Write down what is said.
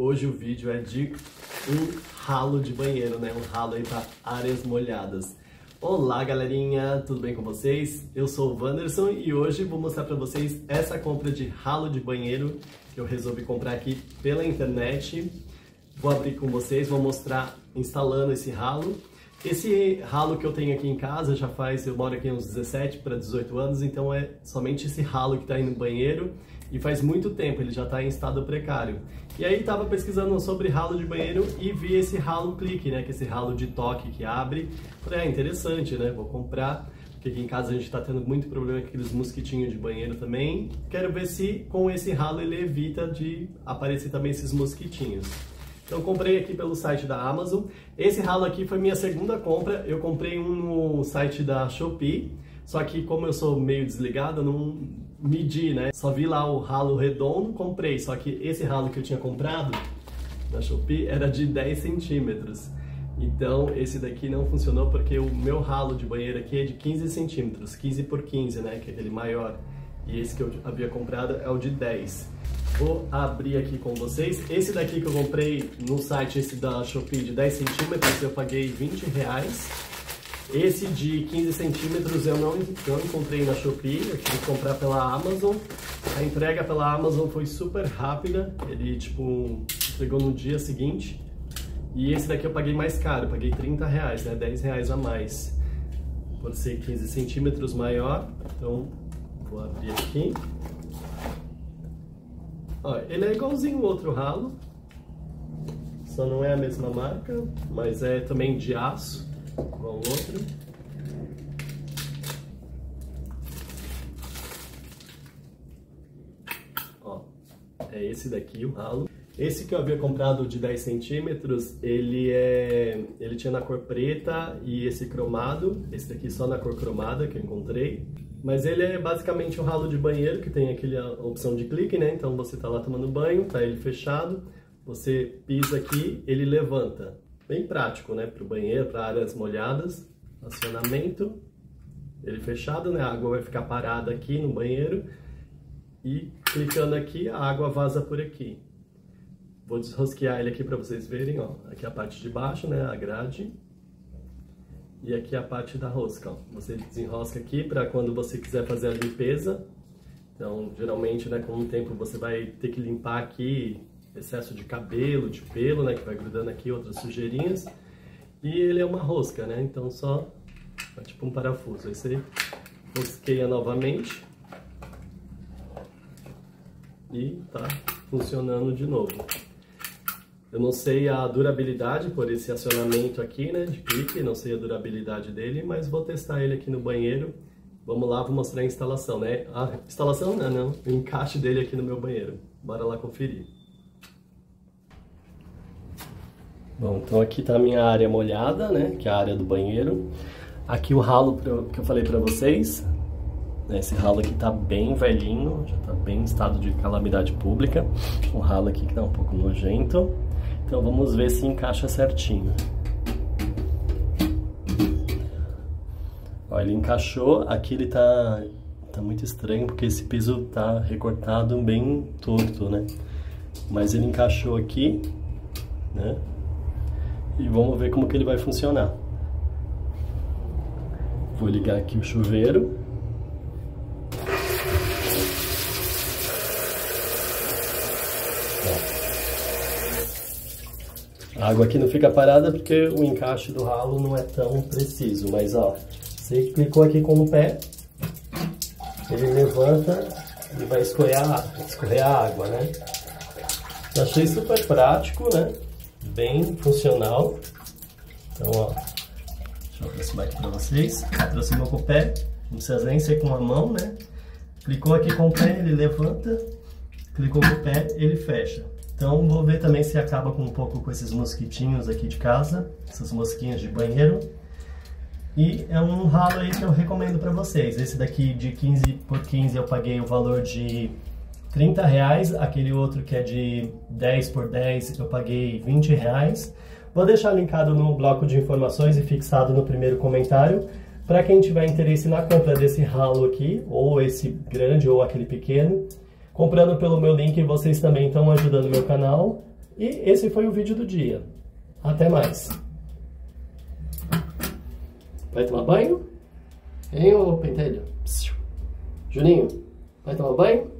Hoje o vídeo é de um ralo de banheiro, né? Um ralo aí para áreas molhadas. Olá galerinha, tudo bem com vocês? Eu sou o Wanderson e hoje vou mostrar para vocês essa compra de ralo de banheiro que eu resolvi comprar aqui pela internet. Vou abrir com vocês, vou mostrar instalando esse ralo esse ralo que eu tenho aqui em casa já faz, eu moro aqui uns 17 para 18 anos, então é somente esse ralo que está aí no banheiro e faz muito tempo, ele já está em estado precário. E aí estava pesquisando sobre ralo de banheiro e vi esse ralo clique, né, que é esse ralo de toque que abre. Falei, é interessante, né, vou comprar, porque aqui em casa a gente está tendo muito problema com aqueles mosquitinhos de banheiro também. Quero ver se com esse ralo ele evita de aparecer também esses mosquitinhos. Então comprei aqui pelo site da Amazon. Esse ralo aqui foi minha segunda compra. Eu comprei um no site da Shopee. Só que como eu sou meio desligado, eu não medi, né? Só vi lá o ralo redondo, comprei. Só que esse ralo que eu tinha comprado na Shopee era de 10 centímetros. Então esse daqui não funcionou porque o meu ralo de banheiro aqui é de 15 centímetros, 15 por 15, né? Que é aquele maior. E esse que eu havia comprado é o de 10. Vou abrir aqui com vocês. Esse daqui que eu comprei no site, esse da Shopee de 10 centímetros, eu paguei 20 reais. Esse de 15 centímetros eu não, não encontrei na Shopee, eu tive que comprar pela Amazon. A entrega pela Amazon foi super rápida, ele tipo entregou no dia seguinte. E esse daqui eu paguei mais caro, eu paguei 30 reais, né? 10 reais a mais. Por ser 15 centímetros maior, então vou abrir aqui. Ó, ele é igualzinho o outro ralo, só não é a mesma marca, mas é também de aço, igual outro. Ó, é esse daqui o ralo. Esse que eu havia comprado de 10 centímetros, ele é, ele tinha na cor preta e esse cromado, esse daqui só na cor cromada que eu encontrei. Mas ele é basicamente um ralo de banheiro que tem aquela opção de clique, né? Então você está lá tomando banho, tá ele fechado, você pisa aqui, ele levanta. Bem prático, né? Para o banheiro, para áreas molhadas. Acionamento, ele fechado, né? A água vai ficar parada aqui no banheiro e clicando aqui, a água vaza por aqui. Vou desrosquear ele aqui para vocês verem, ó. Aqui a parte de baixo, né? A grade e aqui a parte da rosca, ó. Você desenrosca aqui para quando você quiser fazer a limpeza. Então, geralmente, né, com o tempo você vai ter que limpar aqui excesso de cabelo, de pelo, né, que vai grudando aqui outras sujeirinhas. E ele é uma rosca, né? Então só é tipo um parafuso. Aí você rosqueia novamente. E tá funcionando de novo. Eu não sei a durabilidade por esse acionamento aqui, né, de clique, não sei a durabilidade dele, mas vou testar ele aqui no banheiro. Vamos lá, vou mostrar a instalação, né? A instalação não, não, o encaixe dele aqui no meu banheiro. Bora lá conferir. Bom, então aqui tá a minha área molhada, né, que é a área do banheiro. Aqui o ralo que eu falei pra vocês, né, esse ralo aqui tá bem velhinho, já tá bem em estado de calamidade pública. O ralo aqui que tá um pouco nojento. Então vamos ver se encaixa certinho. Ó, ele encaixou, aqui ele tá, tá muito estranho porque esse piso tá recortado bem torto, né? Mas ele encaixou aqui, né? E vamos ver como que ele vai funcionar. Vou ligar aqui o chuveiro. A água aqui não fica parada porque o encaixe do ralo não é tão preciso, mas ó, você clicou aqui com o pé, ele levanta e vai escorrer a, escorrer a água, né? Achei super prático, né? Bem funcional. Então, ó, deixa eu aproximar aqui para vocês. Aproximou com o pé, não precisa nem ser com a mão, né? Clicou aqui com o pé, ele levanta. Clicou com o pé, ele fecha. Então vou ver também se acaba com um pouco com esses mosquitinhos aqui de casa, essas mosquinhas de banheiro. E é um ralo aí que eu recomendo para vocês. Esse daqui de 15 por 15 eu paguei o valor de 30 reais, aquele outro que é de 10 por 10 eu paguei 20 reais. Vou deixar linkado no bloco de informações e fixado no primeiro comentário. Para quem tiver interesse na compra desse ralo aqui, ou esse grande ou aquele pequeno, Comprando pelo meu link, vocês também estão ajudando meu canal E esse foi o vídeo do dia. Até mais. Vai tomar banho? Hein, ô pentelho? Juninho, vai tomar banho?